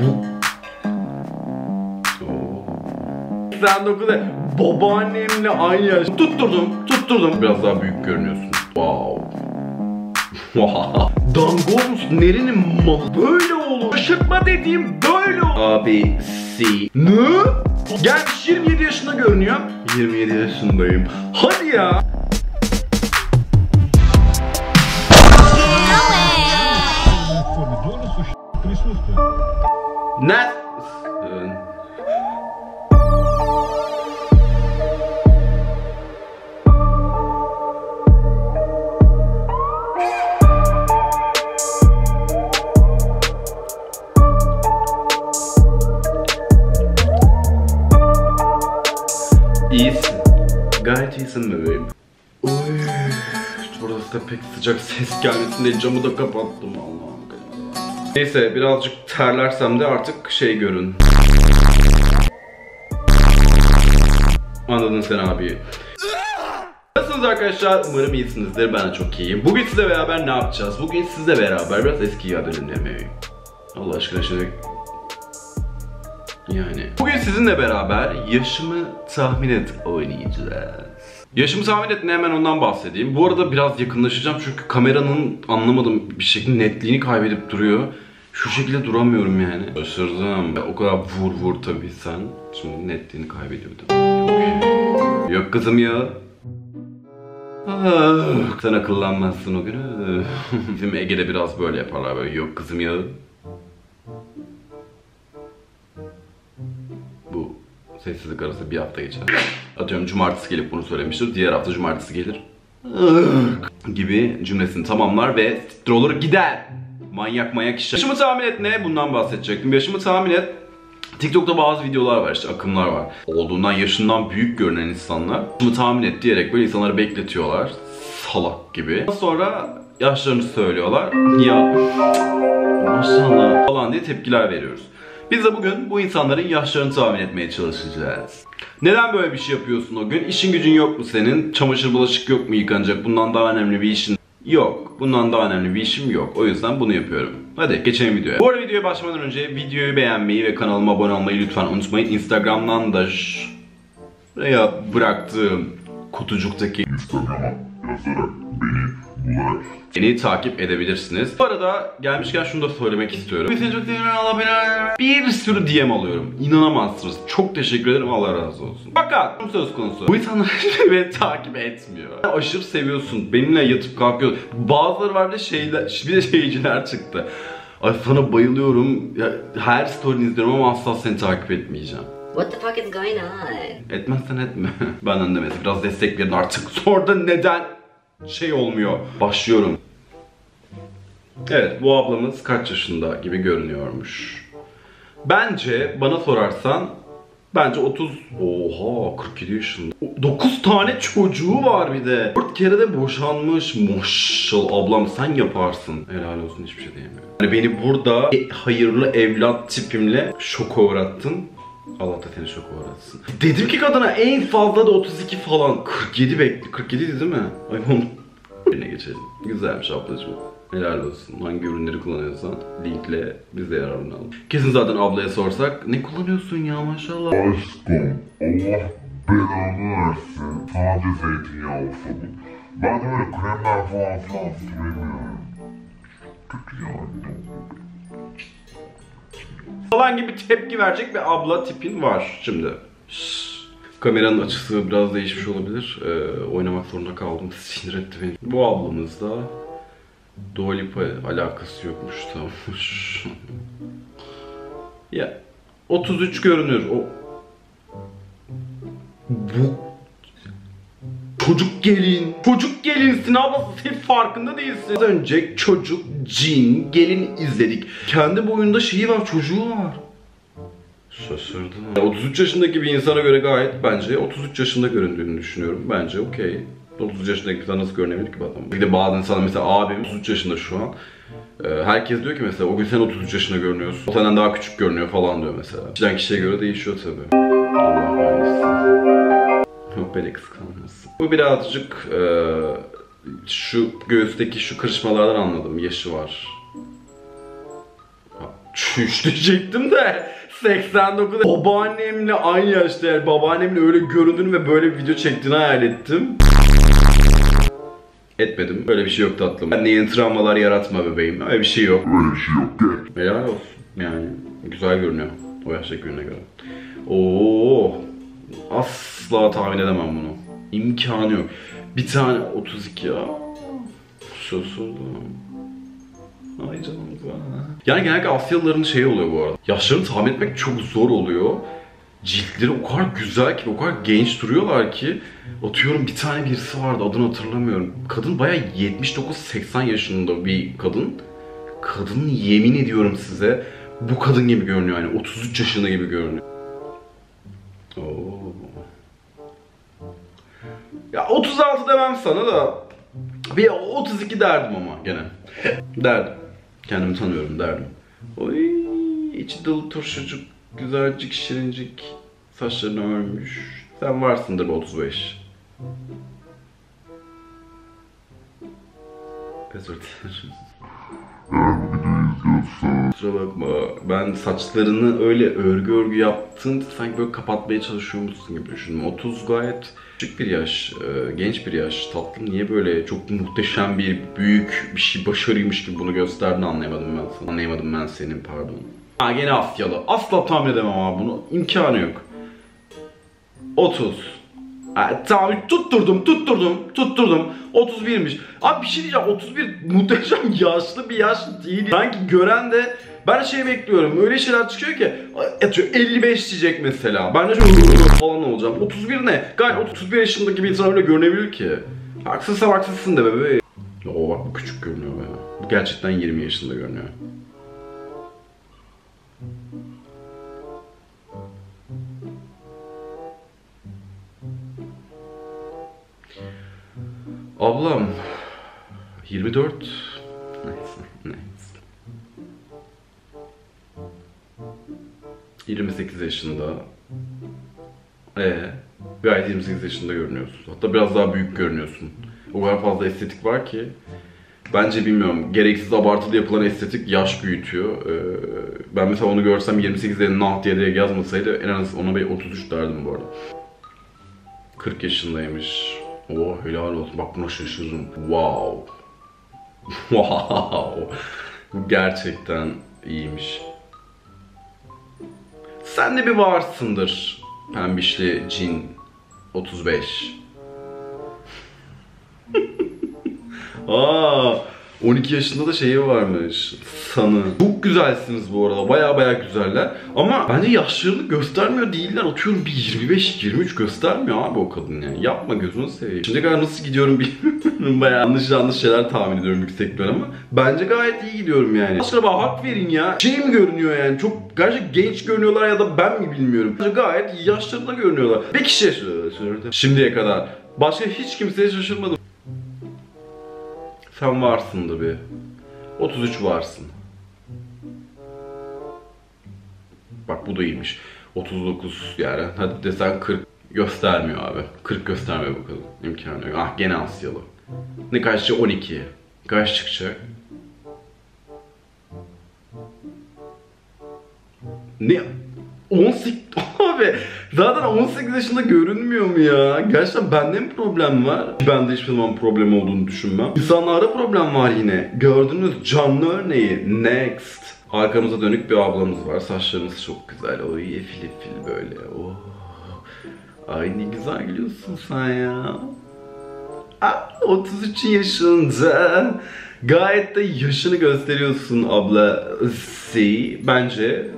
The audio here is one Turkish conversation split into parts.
Bu... Sen dokuz babaannemle aynı yaş. Tutturdum, tutturdum. Biraz daha büyük görünüyorsun. Wow. Dangoz musun? Nerenin malı? Böyle olur. Şaşırtma dediğim böyle olur. Abi, si. Ne? Gelmiş 27 yaşında görünüyor. 27 yaşındayım. Hadi ya. Ne? İyisin. Gayet iyisin bebeğim. Oy. Burası da pek sıcak ses gelmesin diye camı da kapattım Allah'ım. Neyse birazcık terlersem de artık şey görün. Anladın sen abi. Nasılsınız arkadaşlar? Umarım iyisinizdir. Ben de çok iyiyim. Bugün sizle beraber ne yapacağız? Bugün sizle beraber biraz eski yadırınlamayı. Allah aşkına şimdi... Yani. Bugün sizinle beraber yaşımı tahmin et oynayacağız. Yaşımı tahmin et ne hemen ondan bahsedeyim. Bu arada biraz yakınlaşacağım çünkü kameranın anlamadığım bir şekilde netliğini kaybedip duruyor. Şu şekilde duramıyorum yani. Şaşırdım. O kadar vur vur tabii sen. Şimdi netliğini kaybediyordum. Yok, Yok kızım ya. Ah, Sen akıllanmazsın o günü. Bizim Ege'de biraz böyle yaparlar böyle. Yok kızım ya. Bu sessizlik arası bir hafta geçer. Atıyorum cumartesi gelip bunu söylemiştir. Diğer hafta cumartesi gelir. gibi cümlesini tamamlar ve siktir olur gider. Manyak manyak işler. Yaşımı tahmin et ne? Bundan bahsedecektim. Yaşımı tahmin et. TikTok'ta bazı videolar var işte akımlar var. Olduğundan yaşından büyük görünen insanlar bunu tahmin et diyerek böyle insanları bekletiyorlar. Salak gibi. Sonra yaşlarını söylüyorlar. Ya maşallah falan diye tepkiler veriyoruz. Biz de bugün bu insanların yaşlarını tahmin etmeye çalışacağız. Neden böyle bir şey yapıyorsun o gün? İşin gücün yok mu senin? Çamaşır bulaşık yok mu yıkanacak? Bundan daha önemli bir işin yok. Bundan daha önemli bir işim yok. O yüzden bunu yapıyorum. Hadi geçelim videoya. Bu arada videoya başlamadan önce videoyu beğenmeyi ve kanalıma abone olmayı lütfen unutmayın. Instagram'dan da şuraya bıraktığım kutucuktaki Instagram'a yazarak beni Beni takip edebilirsiniz. Bu arada gelmişken şunu da söylemek istiyorum. Bir sürü DM alıyorum. İnanamazsınız. Çok teşekkür ederim Allah razı olsun. Fakat söz konusu. Bu insanlar beni takip etmiyor. Aşırı seviyorsun. Benimle yatıp kalkıyor. Bazıları vardı şeyler, bir de şeyciler çıktı. Ay sana bayılıyorum. Ya, her story'ni izliyorum ama asla seni takip etmeyeceğim. What the fuck is going on? Etmezsen etme. Benden demesi biraz destek verin artık. Sonra da neden şey olmuyor. Başlıyorum. Evet bu ablamız kaç yaşında gibi görünüyormuş. Bence bana sorarsan bence 30 oha 47 yaşında. 9 tane çocuğu var bir de. 4 kere de boşanmış. Maşallah ablam sen yaparsın. Helal olsun hiçbir şey diyemiyorum. Yani beni burada e, hayırlı evlat tipimle şoka uğrattın. Allah da seni şoka uğratsın. Dedim ki kadına en fazla da 32 falan. 47 bekli. 47 değil mi? Ay onu birine geçelim. Güzelmiş ablacığım. Helal olsun. Hangi ürünleri kullanıyorsan linkle biz de yararlanalım. Kesin zaten ablaya sorsak ne kullanıyorsun ya maşallah. Aşkım Allah belanı versin. Sadece zeytinyağı sabun. Ben öyle kremler falan filan süremiyorum. Kötü yani. Falan gibi tepki verecek bir abla tipin var şimdi. Şşş. Kameranın açısı biraz değişmiş olabilir. Ee, oynamak zorunda kaldım. Sinir etti beni. Bu ablamız da Dua Lipa alakası yokmuş tamam. ya 33 görünür. O bu Çocuk gelin. Çocuk gelinsin ablası sen farkında değilsin. Az önce çocuk, cin, gelin izledik. Kendi boyunda şeyi var, çocuğu var. Şaşırdım. 33 yaşındaki bir insana göre gayet bence 33 yaşında göründüğünü düşünüyorum. Bence okey. 33 yaşındaki insan nasıl görünebilir ki adam? Bir de bazı insanlar mesela abim 33 yaşında şu an. Ee, Herkes diyor ki mesela o gün sen 33 yaşında görünüyorsun. O senden daha küçük görünüyor falan diyor mesela. Kişiden kişiye göre değişiyor tabii. Allah vermesin. Yok beni kıskanmasın. Bu birazcık e, şu göğüsteki şu kırışmalardan anladım. Yaşı var. Çüş diyecektim de 89 babaannemle aynı yaşta yani babaannemle öyle göründüğünü ve böyle bir video çektiğini hayal ettim. Etmedim. Böyle bir şey yok tatlım. Ben yeni travmalar yaratma bebeğim. Öyle bir şey yok. Öyle bir şey yok. Helal olsun. Yani güzel görünüyor. O yaştaki gününe göre. Oo, asla tahmin edemem bunu. İmkanı yok. Bir tane 32 ya. Şaşırdım. Ay canım Yani genellikle Asyalıların şeyi oluyor bu arada. Yaşlarını tahmin etmek çok zor oluyor. Ciltleri o kadar güzel ki, o kadar genç duruyorlar ki. Atıyorum bir tane birisi vardı adını hatırlamıyorum. Kadın bayağı 79-80 yaşında bir kadın. Kadın yemin ediyorum size bu kadın gibi görünüyor yani 33 yaşında gibi görünüyor. Ya 36 demem sana da bir 32 derdim ama gene. derdim. Kendimi tanıyorum derdim. Oy içi dolu turşucuk, güzelcik, şirincik saçlarını örmüş. Sen varsındır bu 35. Özür dilerim. Kusura bakma. Ben saçlarını öyle örgü örgü yaptın sanki böyle kapatmaya çalışıyormuşsun gibi düşündüm. 30 gayet küçük bir yaş, e, genç bir yaş. Tatlım niye böyle çok muhteşem bir, büyük bir şey başarıymış gibi bunu gösterdin anlayamadım ben sana. Anlayamadım ben senin pardon. Ha gene Asyalı. Asla tahmin edemem abi bunu. İmkanı yok. 30. Ha, tamam tutturdum, tutturdum, tutturdum. 31'miş. Abi bir şey diyeceğim. 31 muhteşem yaşlı bir yaş değil. Sanki gören de ben şey bekliyorum. Öyle şeyler çıkıyor ki atıyor 55 diyecek mesela. Ben de şöyle falan olacağım. 31 ne? Gayet 31 yaşındaki bir insan öyle görünebilir ki. Haksızsa haksızsın de bebeğim. Oo bak bu küçük görünüyor be. Bu gerçekten 20 yaşında görünüyor. Ablam 24 Neyse, neyse. 28 yaşında. Ee, gayet 28 yaşında görünüyorsun. Hatta biraz daha büyük görünüyorsun. O kadar fazla estetik var ki. Bence bilmiyorum. Gereksiz abartılı yapılan estetik yaş büyütüyor. Ee, ben mesela onu görsem 28'lerin nah diye direkt yazmasaydı en az ona bir 33 derdim bu arada. 40 yaşındaymış. Oh helal olsun. Bak buna şaşırdım. Wow. Wow. Gerçekten iyiymiş. Sen de bir varsındır. Pembişli cin 35. Aa, 12 yaşında da şeyi varmış. Sanı. Çok güzelsiniz bu arada. Baya baya güzeller. Ama bence yaşlarını göstermiyor değiller. Atıyorum bir 25-23 göstermiyor abi o kadın yani. Yapma gözünü seveyim. Şimdiye kadar nasıl gidiyorum bilmiyorum. Baya yanlış yanlış şeyler tahmin ediyorum yüksek ama. Bence gayet iyi gidiyorum yani. Bana hak verin ya. Şey mi görünüyor yani? Çok gerçek genç görünüyorlar ya da ben mi bilmiyorum. Bence gayet yaşlarında görünüyorlar. Bir kişi şaşırdı. Şimdiye kadar. Başka hiç kimseye şaşırmadım. Sen varsın da bir. 33 varsın. Bak bu da iyiymiş. 39 yani. Hadi desen 40 göstermiyor abi. 40 göstermiyor bu kadın. İmkanı yok. Ah gene Asyalı. Ne kaççı 12. Kaç çıkacak? Ne? 18 abi zaten 18 yaşında görünmüyor mu ya? Gerçekten bende mi problem var? Bende hiçbir zaman problem olduğunu düşünmem. İnsanlarda problem var yine. Gördüğünüz canlı örneği. Next. Arkamıza dönük bir ablamız var. Saçlarımız çok güzel. Oy efil efil böyle. Oh. Ay ne güzel gülüyorsun sen ya. Aa, 33 yaşında. Gayet de yaşını gösteriyorsun abla. Si. Bence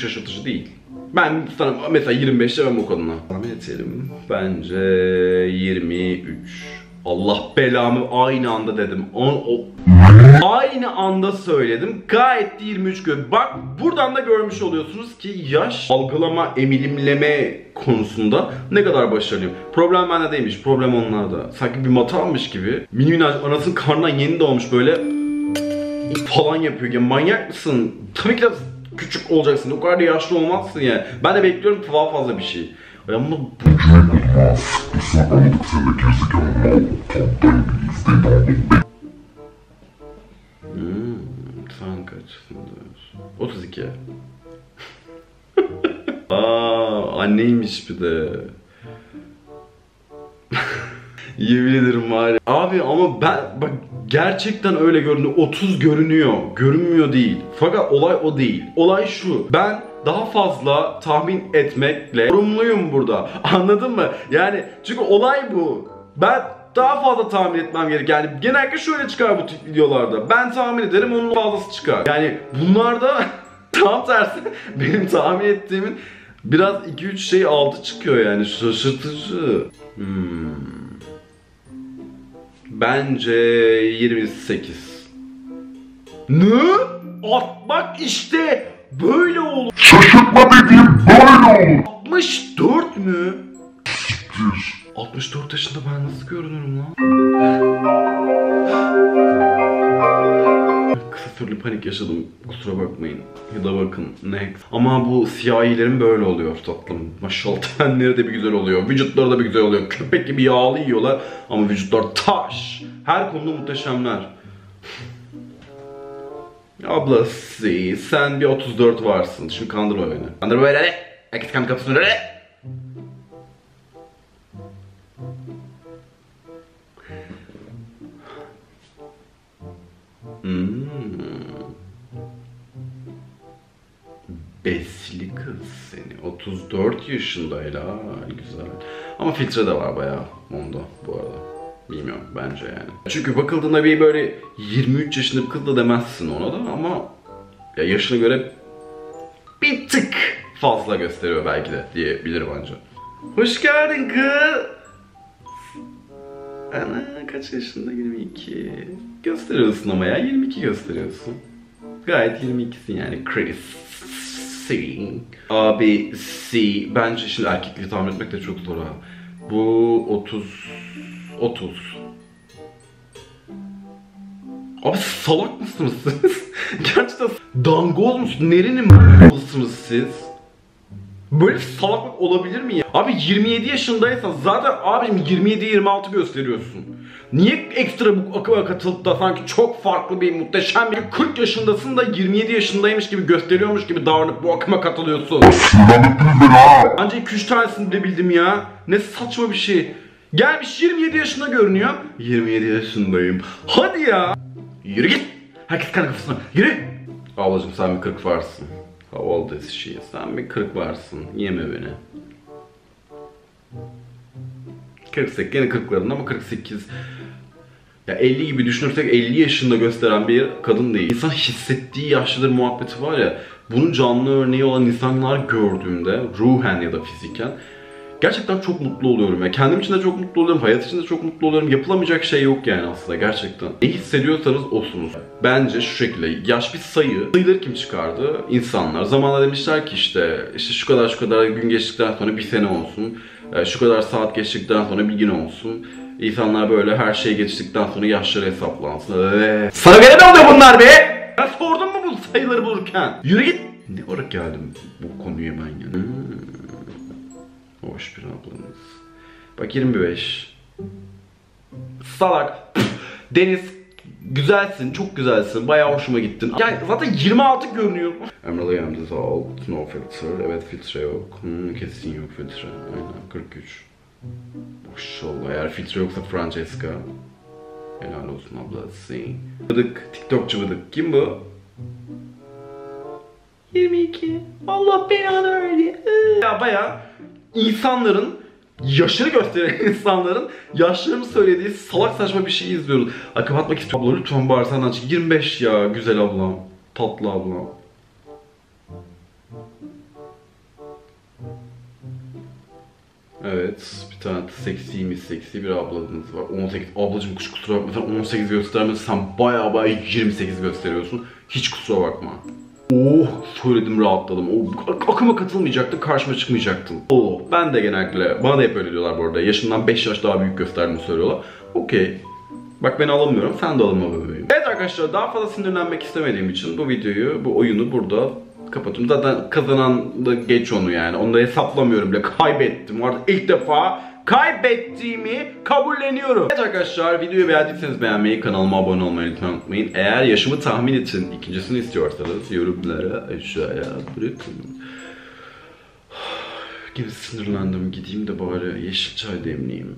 şaşırtıcı değil. Ben sana mesela 25 demem o kadına. Tahmin edelim. Bence 23. Allah belamı aynı anda dedim. O, o- Aynı anda söyledim. Gayet de 23 gör. Bak buradan da görmüş oluyorsunuz ki yaş algılama, emilimleme konusunda ne kadar başarılıyım. Problem bende değilmiş. Problem onlarda. Sanki bir matalmış gibi. Mini mini anasının karnından yeni doğmuş böyle falan yapıyor. Ya manyak mısın? Tabii ki de küçük olacaksın. O kadar da yaşlı olmazsın ya. Ben de bekliyorum daha fazla bir şey. Ama bu... Hmm, Sen kaçsındır? 32. Aa, anneymiş bir de. Yemin ederim var. Abi ama ben bak gerçekten öyle görünüyor. 30 görünüyor. Görünmüyor değil. Fakat olay o değil. Olay şu. Ben daha fazla tahmin etmekle sorumluyum burada. Anladın mı? Yani çünkü olay bu. Ben daha fazla tahmin etmem gerek. Yani genellikle şöyle çıkar bu tip videolarda. Ben tahmin ederim onun fazlası çıkar. Yani bunlarda tam tersi benim tahmin ettiğimin biraz 2-3 şey altı çıkıyor yani şaşırtıcı. Hmm. Bence 28. Ne? At bak işte böyle olur. Şaşırtma dediğim böyle olur. 64 mü? 64 yaşında ben nasıl görünürüm lan? Kısa süreli panik yaşadım. Kusura bakmayın. Ya da bakın next. Ama bu siyahilerin böyle oluyor tatlım. Maşallah tenleri de bir güzel oluyor. Vücutları da bir güzel oluyor. Köpek gibi yağlı yiyorlar ama vücutlar taş. Her konuda muhteşemler. Ablası sen bir 34 varsın. Şimdi kandırma beni. Kandırma beni. Herkes kendi kapısını hadi. Hmm. Besli kız seni. 34 yaşında helal güzel. Ama filtre de var bayağı onda bu arada. Bilmiyorum bence yani. Çünkü bakıldığında bir böyle 23 yaşında kız da demezsin ona da ama ya yaşına göre bir tık fazla gösteriyor belki de diyebilirim bence. Hoş geldin kız. Ana kaç yaşında 22. Gösteriyorsun ama ya 22 gösteriyorsun. Gayet 22'sin yani Chris. C. Abi C. Bence şimdi erkekliği tahmin etmek de çok zor ha. Bu 30 30. Abi salak mısınız siz? Gerçekten dangoz musunuz? Nerenin m***lısınız siz? Böyle salaklık olabilir mi ya? Abi 27 yaşındaysan zaten abicim 27-26 gösteriyorsun. Niye ekstra bu akıma katılıp da sanki çok farklı bir muhteşem bir 40 yaşındasın da 27 yaşındaymış gibi gösteriyormuş gibi davranıp bu akıma katılıyorsun. Ancak 2-3 tanesini bile bildim ya. Ne saçma bir şey. Gelmiş 27 yaşında görünüyor. 27 yaşındayım. Hadi ya. Yürü git. Herkes kendi kafasına. Yürü. Ablacım sen bir 40 varsın. How old is she? Sen bir 40 varsın. Yeme beni. 48 gene 40'larında ama 48 ya 50 gibi düşünürsek 50 yaşında gösteren bir kadın değil. İnsan hissettiği yaşlıdır muhabbeti var ya. Bunun canlı örneği olan insanlar gördüğümde ruhen ya da fiziken gerçekten çok mutlu oluyorum ya. Kendim için de çok mutlu oluyorum, hayat için de çok mutlu oluyorum. Yapılamayacak şey yok yani aslında gerçekten. Ne hissediyorsanız osunuz. Bence şu şekilde yaş bir sayı. Sayıları kim çıkardı? İnsanlar. Zamanla demişler ki işte işte şu kadar şu kadar gün geçtikten sonra bir sene olsun. e, Şu kadar saat geçtikten sonra bir gün olsun. İnsanlar böyle her şey geçtikten sonra yaşları hesaplansın. Ee, Sana göre ne oluyor bunlar be? Ben sordum mu bu sayıları bulurken? Yürü git. Ne olarak geldim bu konuya ben ya? Hmm. Hoş bir ablamız. Bak 25. Salak. Deniz güzelsin, çok güzelsin. Bayağı hoşuma gittin. Yani zaten 26 görünüyor. Emre Yam Dissolved, no filter. Evet filtre yok. Hmm, kesin yok filtre. Aynen 43. Maşallah eğer filtre yoksa Francesca. Helal olsun ablası. Bıdık, TikTokçu bıdık. Kim bu? 22. Allah belanı verdi. Ya bayağı insanların yaşını gösteren insanların yaşlarını söylediği salak saçma bir şey izliyoruz. Ay kapatmak istiyorum. Abla lütfen sen aç. 25 ya güzel ablam. Tatlı ablam. Evet, bir tane seksiymiş seksi bir ablanız var. 18, ablacım kuş kusura bakma sen 18 göstermedin, sen baya baya 28 gösteriyorsun. Hiç kusura bakma. Oh, söyledim rahatladım. Oh, ak- akıma katılmayacaktın, karşıma çıkmayacaktın. Oh, ben de genellikle, bana da hep öyle diyorlar bu arada. Yaşından 5 yaş daha büyük gösterdiğimi söylüyorlar. Okey. Bak ben alamıyorum, sen de alınma bebeğim. Evet arkadaşlar, daha fazla sinirlenmek istemediğim için bu videoyu, bu oyunu burada kapatıyorum. Zaten kazanan da geç onu yani. Onu da hesaplamıyorum bile. Kaybettim. Artık ilk defa kaybettiğimi kabulleniyorum. Evet arkadaşlar videoyu beğendiyseniz beğenmeyi, kanalıma abone olmayı lütfen unutmayın. Eğer yaşımı tahmin için ikincisini istiyorsanız yorumlara aşağıya bırakın. Gene sinirlendim. Gideyim de bari yeşil çay demleyeyim.